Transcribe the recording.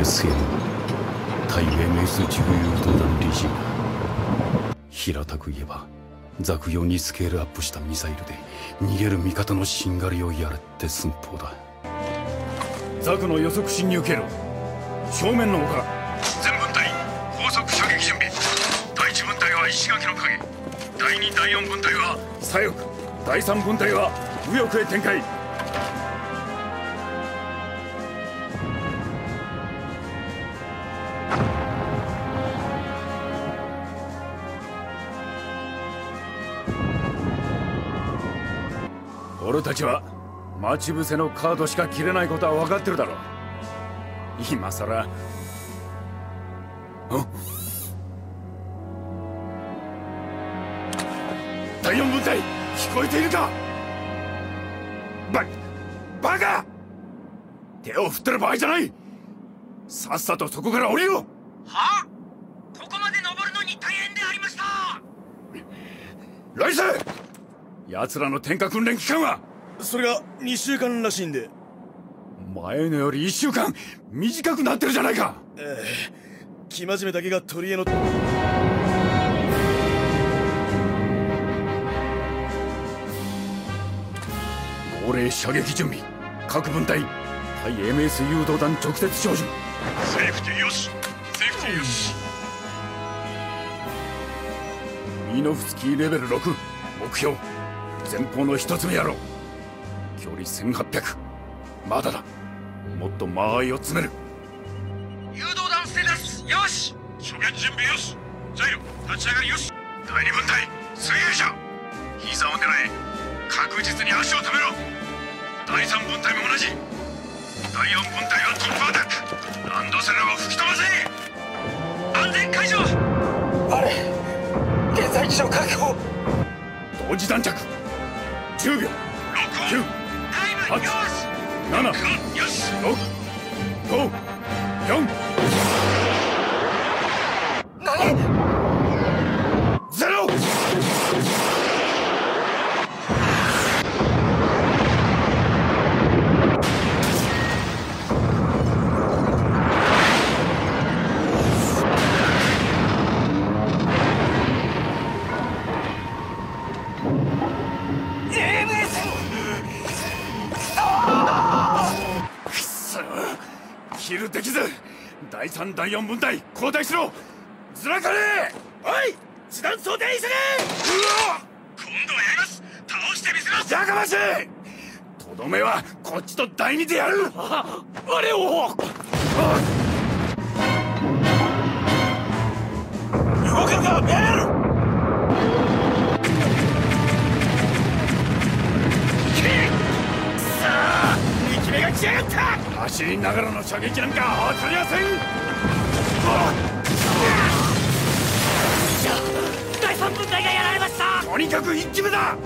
ユスへの対 MS 重誘導弾理事。平たく言えばザク用にスケールアップしたミサイルで逃げる味方のしんがりをやれって寸法だ。ザクの予測進入経路。正面の丘。全分隊高速射撃準備。第一分隊は石垣の影。第二第四分隊は左翼。第三分隊は右翼へ展開俺たちは待ち伏せのカードしか切れないことは分かってるだろう。今さら第四分隊聞こえているか？ババカ！手を振ってる場合じゃない！さっさとそこから降りろ！は？あここまで登るのに大変でありました！ライス奴らの点火訓練期間はそれが2週間らしいんで。前のより1週間短くなってるじゃないか。ええ生真面目だけが取り柄の。号令射撃準備各分隊対 MS 誘導弾直接照準セーフティーよしセーフティーよし。ミノフスキーレベル6目標前方の一つ目やろう。距離1800まだだ。もっと間合いを詰める。誘導弾ステータスよし。初見準備よし。ジャイロ立ち上がりよし。第二分隊。水泳者。膝を狙え。確実に足を止めろ。第三分隊も同じ。第四分隊はトップアタック。ランドセルを吹き飛ばせ。安全解除。あれ。現在地の確保。同時弾着10秒。録音タイムよし7よし6 5 4何？キルできず第3第4分隊交代しろ。ずらかれ！おい！師団装填急げ！今度はやります！倒してみせます！やかましい！とどめはこっちと第二でやる！あれを！動ける！かベル2機目が来やがった走りながらの射撃なんか当たりません。第三分隊がやられました。とにかく1機目だ